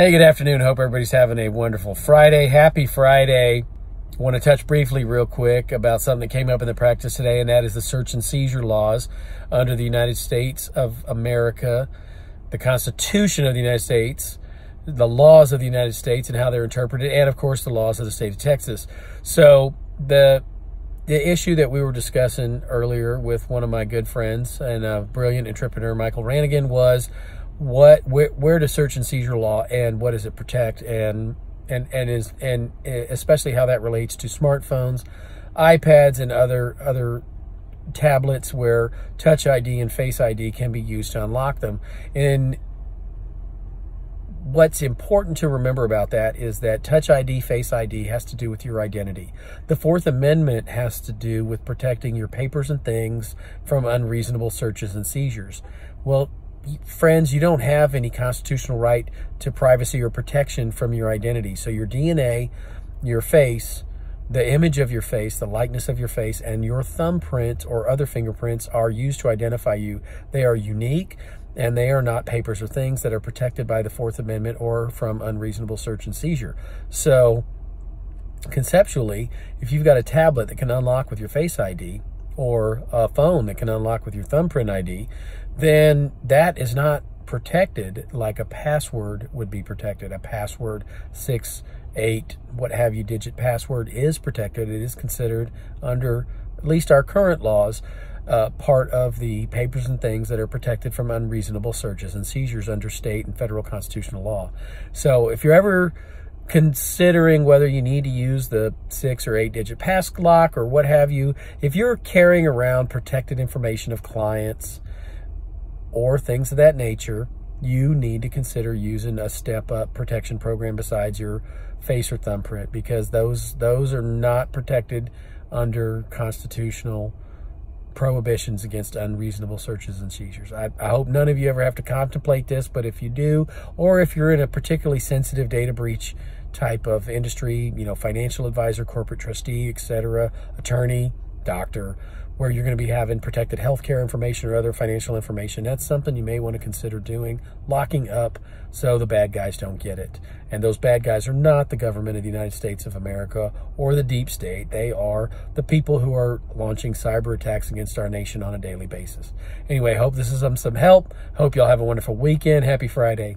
Hey, good afternoon. Hope everybody's having a wonderful Friday. Happy Friday. I want to touch briefly, real quick, about something that came up in the practice today, and that is the search and seizure laws under the United States of America, the Constitution of the United States, the laws of the United States and how they're interpreted, and of course the laws of the state of Texas. So the the issue that we were discussing earlier with one of my good friends and a brilliant entrepreneur, Michael Rannigan, was what where, where does search and seizure law and what does it protect and and and is and eh, especially how that relates to smartphones, iPads, and other other tablets where Touch ID and Face ID can be used to unlock them. And what's important to remember about that is that Touch ID, Face ID has to do with your identity. The Fourth Amendment has to do with protecting your papers and things from unreasonable searches and seizures. Well, friends, you don't have any constitutional right to privacy or protection from your identity. So your DNA, your face, the image of your face, the likeness of your face, and your thumbprint or other fingerprints are used to identify you. They are unique and they are not papers or things that are protected by the Fourth Amendment or from unreasonable search and seizure. So conceptually, if you've got a tablet that can unlock with your Face ID, or a phone that can unlock with your thumbprint ID, then that is not protected like a password would be protected. A password, six, eight, what have you, digit password is protected. It is considered under at least our current laws, uh, part of the papers and things that are protected from unreasonable searches and seizures under state and federal constitutional law. So if you're ever considering whether you need to use the six or eight digit pass lock or what have you, if you're carrying around protected information of clients or things of that nature, you need to consider using a step up protection program besides your face or thumbprint because those those are not protected under constitutional prohibitions against unreasonable searches and seizures. I, I, hope none of you ever have to contemplate this, but if you do, or if you're in a particularly sensitive data breach type of industry, you know, financial advisor, corporate trustee, etc., attorney, doctor, where you're going to be having protected healthcare information or other financial information, that's something you may want to consider doing, locking up so the bad guys don't get it. And those bad guys are not the government of the United States of America or the deep state. They are the people who are launching cyber attacks against our nation on a daily basis. Anyway, hope this is some, some help. Hope y'all have a wonderful weekend. Happy Friday.